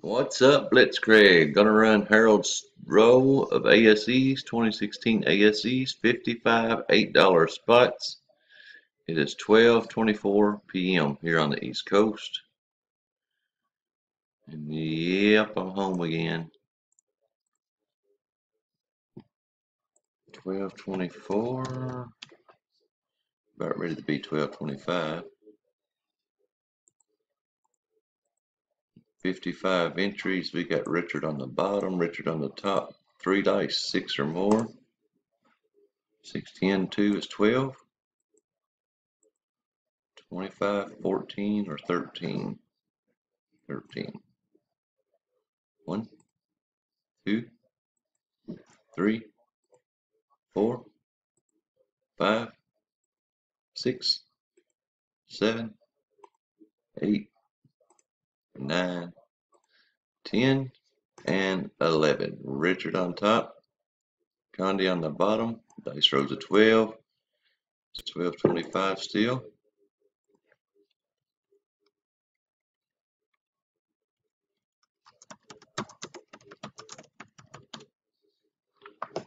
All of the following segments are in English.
What's up, Blitzkrieg? Gonna run Harold's row of ASEs, 2016 ASEs, 55 $8 spots. It is 12:24 p.m. here on the East Coast. And yep, I'm home again. 12:24. About ready to be 12:25. 55 entries. We got Richard on the bottom, Richard on the top. Three dice, six or more. 610, 2 is 12. 25, 14, or 13. 13. 1, 2, 3, 4, 5, 6, 7, 8, 9, 10, and 11. Richard on top, Condi on the bottom, dice rolls a 12. It's 1225 still.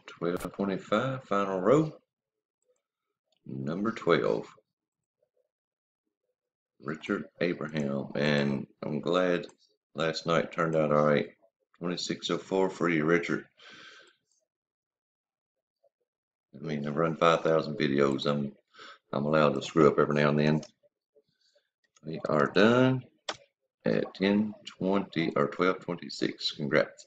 Twelve twenty-five, final row, number twelve. Richard Abraham, and I'm glad last night turned out all right. 2604 for you, Richard. I mean, I've run 5,000 videos. I'm I'm allowed to screw up every now and then. We are done at 10:20 or 12:26. Congrats.